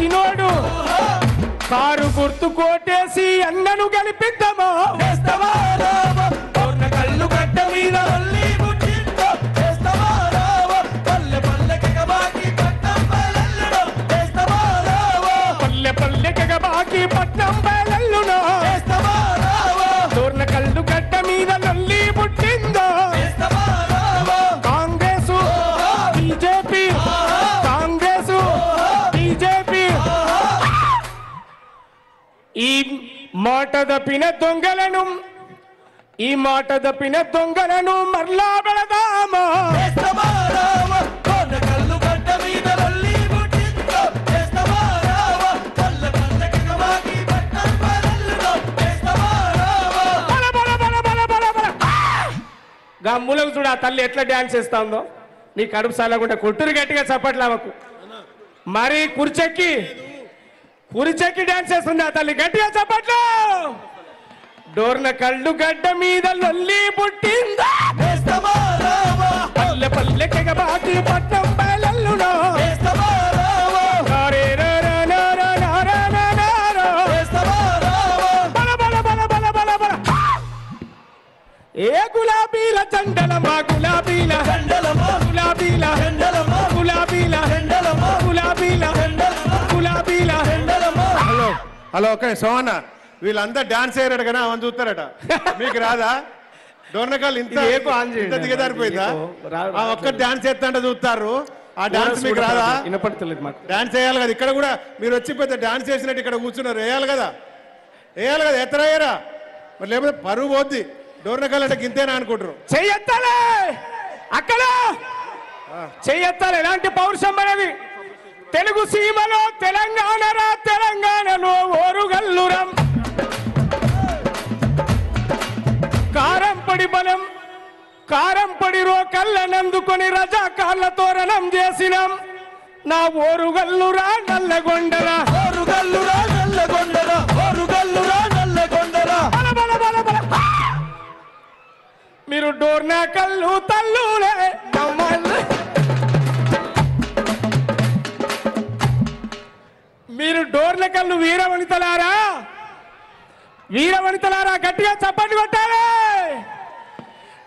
కాసినోడు car గుర్తు కోటేసి అన్నను గెలిపిద్దామా? వేస్తావా? మాట దప్పిన దొంగలను ఈ మాట దప్పిన దొంగలను మరలా పెడదామా ఆ! గా మూలకు చూడు ఆ తల్లి ఎట్లా డ్యాన్స్ చేస్తుందో? నీ కడుపు సాలకుండా కొట్టురు గట్టిగా చప్పట్లు ఆమెకు మరి కుర్చెక్కి కుర్చెక్కి డ్యాన్స్ చేస్తుంది ఆ తల్లి గట్టిగా చప్పట్లు! డోర్ల కళ్ళు గడ్డ మీద లొల్లి పుట్టిందా? వేస్తావా రావా పల్లె పల్లెకి బాకి పట్నం బయలల్లునో? వేస్తావా రావా నారే రా రా నా రా బల బల బల బల బల ఏ గులాబీల చండలమా గులాబీల? దండలమా గులాబీల దండలమా గులాబీల దండలమా గులాబీల. దండలమా హలో ఓకే సోమన్న వీళ్ళంతా డాన్స్ చేయరట కానీ అవన్నీ చూస్తారట. మీకు రాదా? డోర్నకాలు ఇంత. ఇంత ఆ ఒక్క డాన్స్ చేస్తాంటే చూస్తారు. ఆ డాన్స్ మీకు రాదా? వినపడతలేదు డాన్స్ వేయాలి కదా. ఇక్కడ కూడా మీరు వచ్చి పెద్ద డాన్స్ చేసినట్టు ఇక్కడ కూర్చున్నారు. వేయాలి కదా. వేయాలి కదా. ఎత్తరయ్యారా మరి లేకపోతే పరువు పోద్ది. డోర్నకాలు అంటే గింతేనా అనుకుంటారు చెయ్యెత్తాలే! అక్కడ చెయ్యెత్తాలి. ఎలాంటి పౌరుషం అనేది తెలుగు సీమలో తెలంగాణరా తెలంగాణలో ఓరుగల్లురం. కారం పొడి బలం కారం పొడి రో కళ్ళనందుకొని రజా కాళ్ళ తోరణం చేసినాం. నా ఓరుగల్లురా నల్లగొండరా. ఓరుగల్లురా నల్లగొండరా. ఓరుగల్లురా నల్లగొండరా! మీరు డోర్నా కళ్ళు తల్లులే. మీరు డోర్ల కళ్ళు వీరవనితలారా? వీరవనితలారా గట్టిగా చప్పట్లు కొట్టాలి!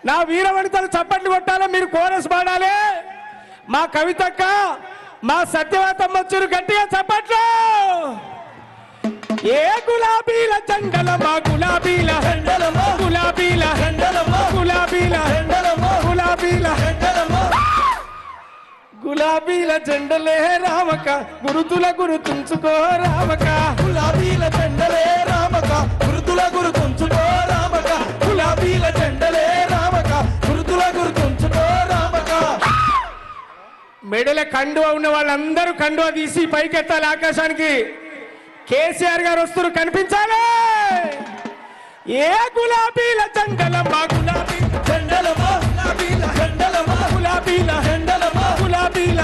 నా వీరవనితలు చప్పట్లు కొట్టాలి మీరు కోరస్ పాడాలి! మా కవితక్క మా సత్యవాతమ్మచ్చురు గట్టిగా చప్పట్లు! ఏ గులాబీల జెండల మా గులాబీల గులాబీల గులాబీల గులాబీల జెండలే రామక గురుతుల గురుతుంచుకో రామక గులాబీల జెండలే రామక గురుతుల గురుతుంచుకో రామక గులాబీల జెండలే రామక గురుతుల గురుతుంచుకో రామక మెడల కండువ ఉన్న వాళ్ళందరూ కండువ తీసి పైకెత్తాలి ఆకాశానికి. కేసీఆర్ గారు వస్తున్నారు కనిపించాలి. ఏ గులాబీల జెండల మా గులాబీ జెండలమా గులాబీల జెండలమా గులాబీల జెండలమా గులాబీల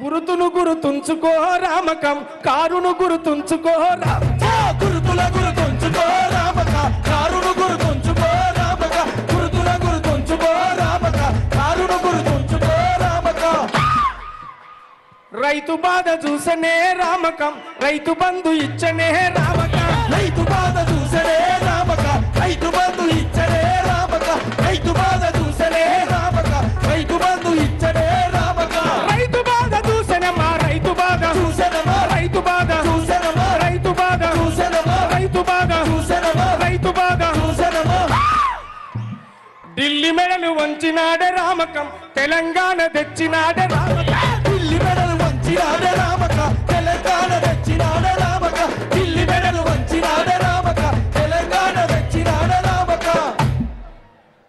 గురుతును గురుతుంచుకో రామకం కారును గురుతుంచుకో గురుతుల గురుతుంచుకో రామక కారును గురుతుంచుకో రామక గురుతుల గురుతుంచుకో రామక కారును గురుతుంచుకో రామక. రైతు బాధ చూసనే రామకం రైతు బంధు ఇచ్చనే రామక. రైతు బాధ చూసనే రామక రైతు బంధు ఇచ్చనే రైతు చూసనమా రైతు చూసనమా ఢిల్లీ మెడలు వంచినాడే రామకం తెలంగాణ తెచ్చినాడే రామకం. ఢిల్లీ మెడలు వంచినాడే రామక తెలంగాణ తెచ్చినాడే రామక. ఢిల్లీ మెడలు వంచినాడే రామక తెలంగాణ తెచ్చినాడే రామక.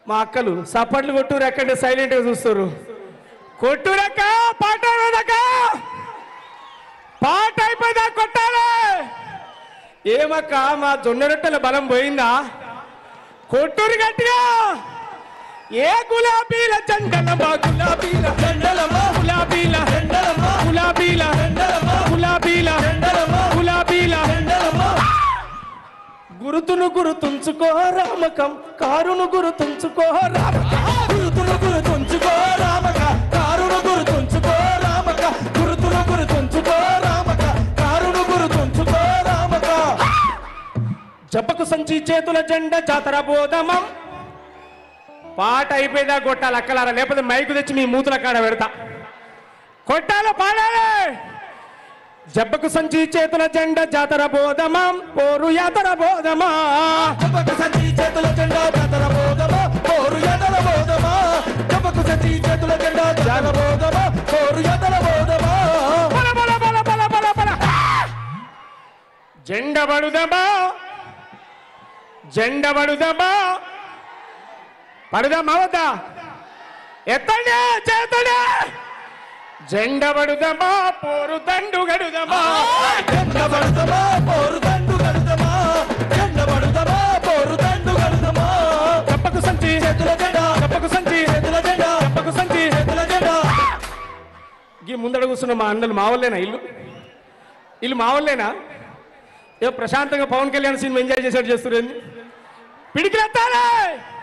మా అక్కలు సప్పట్లు కొట్టురు ఎక్కడ సైలెంట్గా చూస్తారు కొట్టురక్క పాట అయిపోయిందా కొట్టాలి ఏమక్క మా జొన్న రొట్టెల బలం పోయిందా? కొట్టురు గట్టిగా. ఏ గులాబీల జెండల మా గులాబీల జెండలమా గులాబీల జెండలమా గులాబీల జెండలమా గులాబీల జెండలమా గులాబీల జెండలమా గురుతును గురుతుంచుకో రామకం కారును గురుతుంచుకో రామకం. గురుతులు జబ్బకు సంచి చేతుల జెండ జాతర బోధమం. పాట అయిపోయిందా కొట్టాలి అక్కలారా? లేకపోతే మైకు తెచ్చి మీ మూతుల కాడ పెడతా. కొట్టాల పాడాలి! జబ్బకు సంచి చేతుల జెండ జాతర బోధమం పోరు యాతర బోధమా. జపకు సంచి చేతుల జెండా జాతర బోధమా పోరు ఎదల బోధమా. జపకు సంచి చేతుల జెండా జాతర బోధమా పోరు ఎదల బోధమా. బల బల బల బల బల బల జెండ పడుదమా జెండ పడుదమా? పడుదామా వద్దా? ఎత్తండి చేతండి. జెండ పడుదమా పోరు దండు గడుదమా జెండ పడుదమా పోరు దండు గడుదమా జెండ పడుదమా పోరు దండు గడుదమా తప్పకు సంచి. చేతుల జెండా. తప్పకు సంచి. చేతుల జెండా. తప్పకు సంచి. చేతుల జెండా. ఈ ముందడ కూర్చున్న మా అన్నలు మా వాళ్ళేనా ఇల్లు? ఇల్లు మా వాళ్ళేనా ఏ ప్రశాంతంగా పవన్ కళ్యాణ్ సినిమా ఎంజాయ్ చేసేట్టు చేస్తున్నారు Pirigretarei!